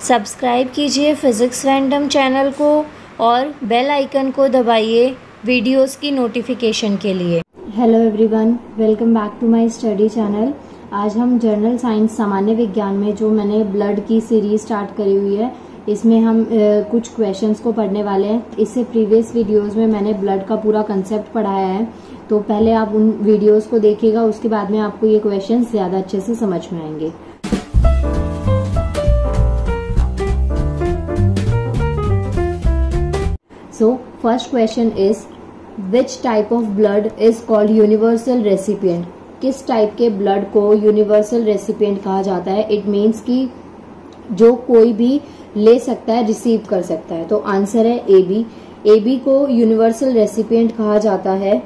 Subscribe कीजिए physics random channel को और बेल आइकन को दबाइए वीडियोस की नोटिफिकेशन के लिए। Hello everyone welcome back to my study channel आज हम जर्नल साइंस सामान्य विज्ञान में जो मैंने ब्लड की सीरीज़ स्टार्ट करी हुई है इसमें हम ए, कुछ क्वेश्चंस को पढ़ने वाले हैं। इससे प्रीवियस वीडियोस में मैंने ब्लड का पूरा कंसेप्ट पढ़ाया है। तो पहले आप उन वीडियोस को देखिएगा उसके बाद में आपको ये क्वेश्चंस ज़्यादा अच्छे से समझ में आएँगे। So, first question is, which type of blood is called universal recipient? किस टाइप के ब्लड को यूनिवर्सल रेसिपिएंट कहा जाता है? इट मीन्स कि जो कोई भी ले सकता है रिसीव कर सकता है। तो आंसर है ए बी ए बी को यूनिवर्सल रेसिपिएंट कहा जाता है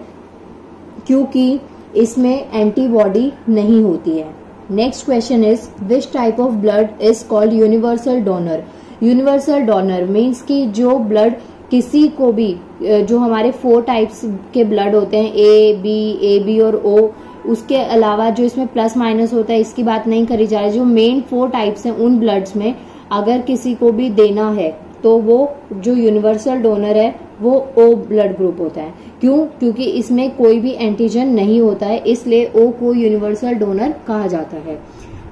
क्योंकि इसमें एंटीबॉडी नहीं होती है। Next question is which type of blood is called universal donor universal donor means कि जो ब्लड किसी को भी जो हमारे फोर टाइप्स के ब्लड होते हैं ए बी ए बी और ओ उसके अलावा जो इसमें प्लस माइनस होता है, इसकी बात नहीं करी जा रही। जो मेन फोर टाइप्स हैं, उन ब्लड्स में अगर किसी को भी देना है तो वो जो यूनिवर्सल डोनर है, वो ओ ब्लड ग्रुप होता है। क्यों? क्योंकि इसमें कोई भी एंटीजन नहीं होता है, इसलिए ओ को यूनिवर्सल डोनर कहा जाता है।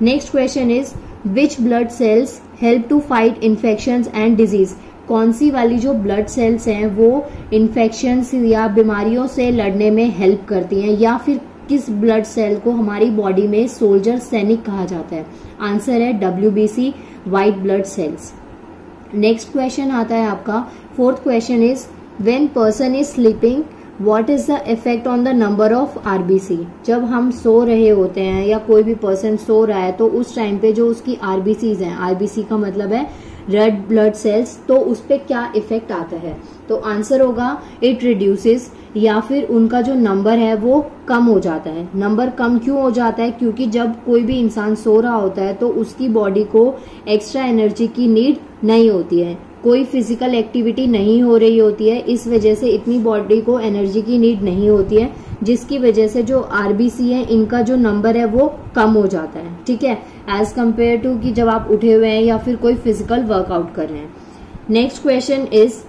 Next question is which blood cells help to fight infection and disease कौन सी वाली जो ब्लड सेल्स हैं, वो इन्फेक्शन या बीमारियों से लड़ने में हेल्प करती हैं, या फिर किस ब्लड सेल को हमारी बॉडी में सोल्जर सैनिक कहा जाता है? आंसर है W B C white blood cells next question आता है आपका. Fourth question is when person is sleeping what is the effect on the number of RBC जब हम सो रहे होते हैं या कोई भी पर्सन सो रहा है तो उस टाइम पे जो उसकी आरबीसीज हैं आरबीसी का मतलब है रेड ब्लड सेल्स तो उस पर क्या इफ़ेक्ट आता है? तो आंसर होगा इट रिड्यूसेस या फिर उनका जो नंबर है वो कम हो जाता है। नंबर कम क्यों हो जाता है? क्योंकि जब कोई भी इंसान सो रहा होता है तो उसकी बॉडी को एक्स्ट्रा एनर्जी की नीड नहीं होती है। कोई फ़िज़िकल एक्टिविटी नहीं हो रही होती है, इस वजह से इतनी बॉडी को एनर्जी की नीड नहीं होती है, जिसकी वजह से जो आरबीसी है, इनका जो नंबर है, वो कम हो जाता है, ठीक है? एज कंपेयर टू कि जब आप उठे हुए हैं या फिर कोई फ़िज़िकल वर्कआउट कर रहे हैं। Next question is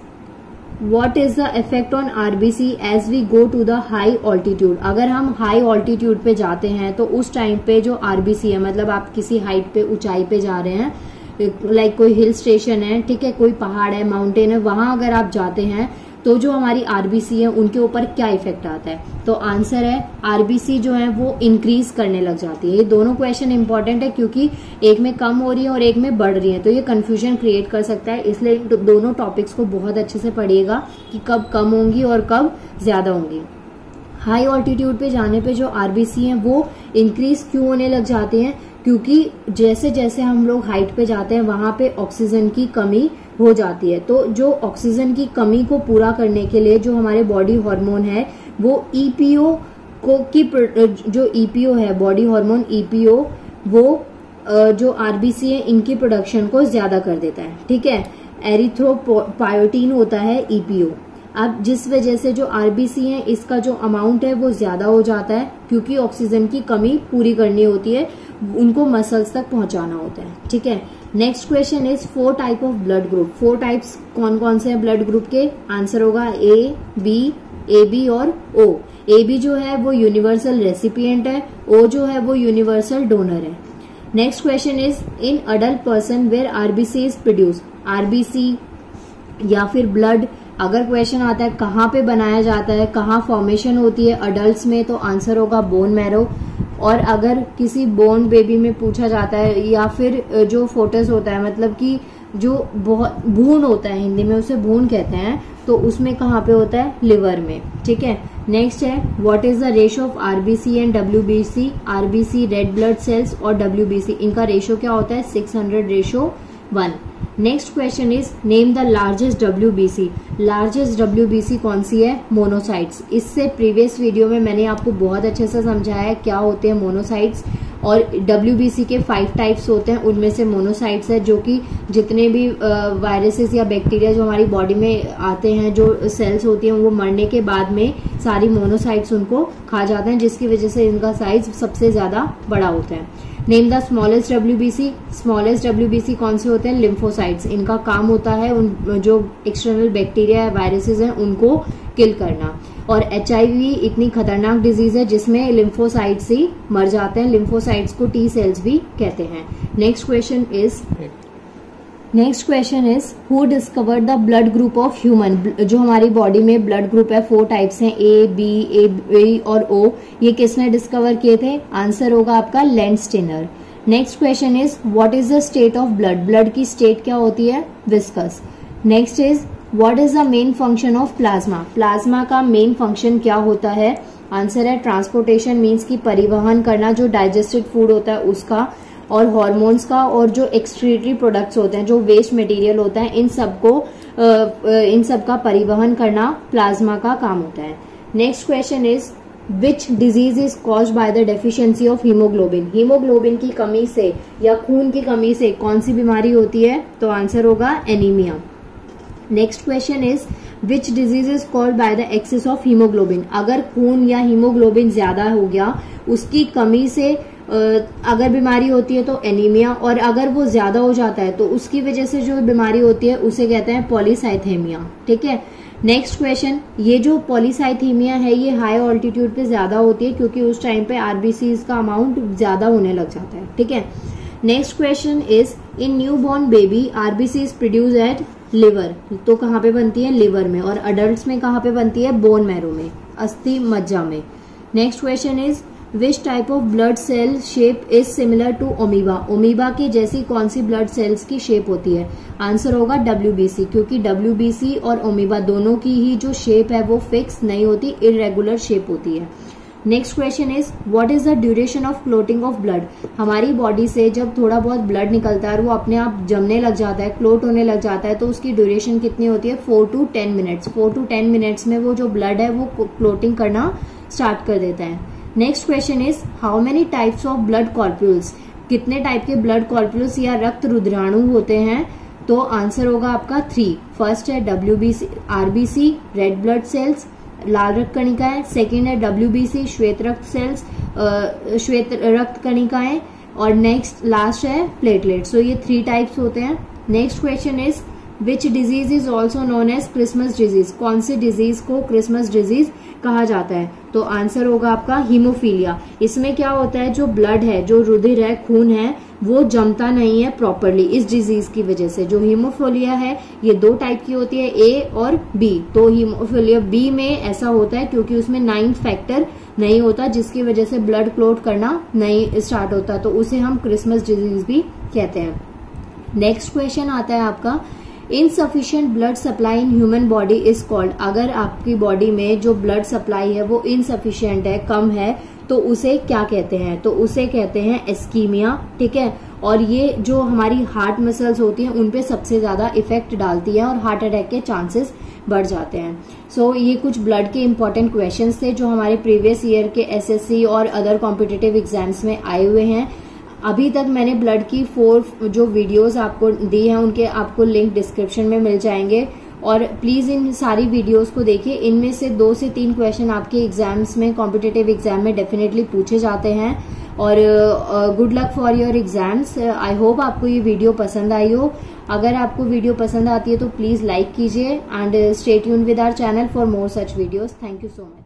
what is the effect on RBC as we go to the high altitude अगर हम हाई ऑल्टीट्यूड पे जाते हैं तो उस टाइम पे जो आरबीसी है मतलब आप किसी हाइट पे ऊंचाई पे जा रहे हैं लाइक कोई हिल स्टेशन है, ठीक है, कोई पहाड़ है माउंटेन है, वहाँ अगर आप जाते हैं तो जो हमारी आरबीसी है, उनके ऊपर क्या इफ़ेक्ट आता है? तो आंसर है आरबीसी जो है, वो इंक्रीज करने लग जाती है। ये दोनों क्वेश्चन इंपॉर्टेंट है, क्योंकि एक में कम हो रही है और एक में बढ़ रही है। तो ये कंफ्यूजन क्रिएट कर सकता है, इसलिए दोनों टॉपिक्स को बहुत अच्छे से पढ़िएगा कि कब कम होंगी और कब ज़्यादा होंगी। हाई ऑल्टीट्यूड पे जाने पे जो आरबीसी है, वो इंक्रीज क्यों होने लग जाते हैं? क्योंकि जैसे जैसे हम लोग हाइट पे जाते हैं, वहाँ पे ऑक्सीजन की कमी हो जाती है। तो जो ऑक्सीजन की कमी को पूरा करने के लिए जो हमारे बॉडी हार्मोन है, वो ईपीओ को की जो ईपीओ है बॉडी हार्मोन ईपीओ वो जो आरबीसी है, इनकी प्रोडक्शन को ज़्यादा कर देता है। ठीक है? एरिथ्रोपायोटीन होता है ईपीओ अब जिस वजह से जो आरबीसी है, इसका जो अमाउंट है, वो ज़्यादा हो जाता है, क्योंकि ऑक्सीजन की कमी पूरी करनी होती है, उनको मसल्स तक पहुंचाना होता है, ठीक है? Next question is four type of blood group four types कौन कौन से हैं ब्लड ग्रुप के? आंसर होगा ए बी ए बी और ओ ए बी जो है, वो यूनिवर्सल रेसिपिएंट है ओ जो है, वो यूनिवर्सल डोनर है. Next question is in adult person where RBC is produce RBC या फिर ब्लड अगर क्वेश्चन आता है, कहाँ पे बनाया जाता है, कहाँ फॉर्मेशन होती है अडल्ट में तो आंसर होगा बोन मैरो और अगर किसी बोन बेबी में पूछा जाता है, या फिर जो फोटस होता है मतलब कि जो बहुत भून होता है, हिंदी में उसे भून कहते हैं तो उसमें कहाँ पे होता है? लिवर में. ठीक है? नेक्स्ट है what is the ratio of RBC and WBC RBC red blood cells और डब्ल्यूबीसी इनका रेशो क्या होता है? 600 ratio one next question is name the largest WBC largest WBC कौन सी है? मोनोसाइट्स इससे प्रीवियस वीडियो में मैंने आपको बहुत अच्छे से समझाया है क्या होते हैं मोनोसाइट्स और डब्ल्यूबीसी के फाइव टाइप्स होते हैं, उनमें से मोनोसाइट्स है जो कि जितने भी वायरसेस या बैक्टीरिया जो हमारी बॉडी में आते हैं, जो सेल्स होती हैं, वो मरने के बाद में सारी मोनोसाइट्स उनको खा जाते हैं, जिसकी वजह से इनका साइज़ सबसे ज़्यादा बड़ा होता है। Name the smallest WBC smallest WBC कौन से होते हैं? लिम्फोसाइट्स इनका काम होता है उन, जो एक्सटर्नल बैक्टीरिया वायरसेस हैं, उनको किल करना। और एचआईवी इतनी खतरनाक डिज़ीज़ है जिसमें लिम्फोसाइट्स ही मर जाते हैं। लिम्फोसाइट्स को टी सेल्स भी कहते हैं। Next question is next question is who discover the blood group of human जो हमारी बॉडी में ब्लड ग्रुप है फोर टाइप्स हैं ए बी ए बी और ओ ये किसने डिस्कवर किए थे? आंसर होगा आपका Landsteiner next question is what is the state of blood blood की स्टेट क्या होती है? Viscous next is what is the main function of plasma plasma का मेन फ़ंक्शन क्या होता है? आंसर है ट्रांसपोर्टेशन मीन्स की परिवहन करना, जो डाइजेस्टेड फ़ूड होता है, उसका और हॉर्मोन्स का और जो एक्सक्रीटरी प्रोडक्ट्स होते हैं, जो वेस्ट मटेरियल होता है, इन सबको इन सब का परिवहन करना प्लाज्मा का काम होता है। Next question is which disease is cause by the deficiency of haemoglobin haemoglobin की कमी से या खून की कमी से कौन सी बीमारी होती है? तो आंसर होगा anaemia next question is which disease is called by the excess of haemoglobin अगर खून या हीमोग्लोबिन ज़्यादा हो गया, उसकी कमी से अगर बीमारी होती है तो एनीमिया और अगर वो ज़्यादा हो जाता है तो उसकी वजह से जो बीमारी होती है, उसे कहते हैं पॉलीसाइथेमिया ठीक है? नेक्स्ट क्वेश्चन ये जो पॉलीसाइथीमिया है, ये हाई ऑल्टीट्यूड पे ज़्यादा होती है, क्योंकि उस टाइम पे आरबीसी का अमाउंट ज़्यादा होने लग जाता है, ठीक है? Next question is in new born baby RBC is produce at liver तो कहाँ पे बनती है? लिवर में, और अडल्ट में कहाँ पे बनती है? बोन मैरो में, अस्थि मज्जा में। Next question is which type of blood cell shape is similar to amoeba amoeba की जैसी कौन सी ब्लड सेल्स की शेप होती है? आंसर होगा डब्ल्यूबीसी क्योंकि डब्ल्यूबीसी और ओमीबा दोनों की ही जो शेप है वो फिक्स नहीं होती इरेगुलर शेप होती है। Next question is what is the duration of clotting of blood हमारी बॉडी से जब थोड़ा बहुत ब्लड निकलता है और वो अपने आप जमने लग जाता है क्लोट होने लग जाता है तो उसकी ड्यूरेशन कितनी होती है? Four to ten minutes four to ten minutes में वो जो ब्लड है वो क्लोटिंग करना स्टार्ट कर देता है। Next question is how many types of blood corpuscles कितने टाइप के ब्लड कॉर्प्यूल्स या रक्त रुद्राणु होते हैं? तो आंसर होगा आपका थ्री फ़र्स्ट है W B C RBC red blood cells लाल रक्त कणिकाएँ सेकेंड है डब्ल्यू बी सी श्वेत रक्त सेल्स श्वेत रक्त कणिकाएँ और नेक्स्ट लास्ट है प्लेटलेट सो so, ये थ्री टाइप्स होते हैं। Next question is which disease is also known as Christmas disease कौन सी डिज़ीज़ को क्रिसमस डिज़ीज़ कहा जाता है? तो आंसर होगा आपका हीमोफीलिया इसमें क्या होता है? जो ब्लड है, जो रुधिर है, खून है, वो जमता नहीं है प्रॉपरली इस डिज़ीज़ की वजह से. जो हीमोफोलिया है, ये दो टाइप की होती है ए और बी तो हीमोफोलिया बी में ऐसा होता है क्योंकि उसमें नाइन्थ फैक्टर नहीं होता, जिसकी वजह से ब्लड क्लोट करना नहीं स्टार्ट होता. तो उसे हम क्रिसमस डिज़ीज़ भी कहते हैं. नेक्स्ट क्वेश्चन आता है आपका. Insufficient blood supply in human body is called अगर आपकी बॉडी में जो ब्लड सप्लाई है वो इनसफिशियंट है कम है तो उसे क्या कहते हैं? तो उसे कहते हैं एस्कीमिया ठीक है? और ये जो हमारी हार्ट मसल्स होती हैं उनपे सबसे ज़्यादा इफ़ेक्ट डालती है और हार्ट अटैक के चांसेस बढ़ जाते हैं। सो so, ये कुछ ब्लड के इंपॉर्टेंट क्वेश्चन थे जो हमारे प्रीवियस ईयर के एसएससी और अदर कॉम्पिटेटिव एग्ज़ाम्स में आए हुए हैं। अभी तक मैंने ब्लड की फोर जो वीडियोस आपको दी हैं, उनके आपको लिंक डिस्क्रिप्शन में मिल जाएँगे। और प्लीज़ इन सारी वीडियोस को देखिए। इनमें से दो से तीन क्वेश्चन आपके एग्ज़ाम्स में कॉम्पिटेटिव एग्ज़ाम में डेफिनेटली पूछे जाते हैं। और good luck for your exams I hope आपको ये वीडियो पसंद आई हो। अगर आपको वीडियो पसंद आती है तो प्लीज़ लाइक कीजिए। एंड स्टेट यून with our channel for more such videos thank you so much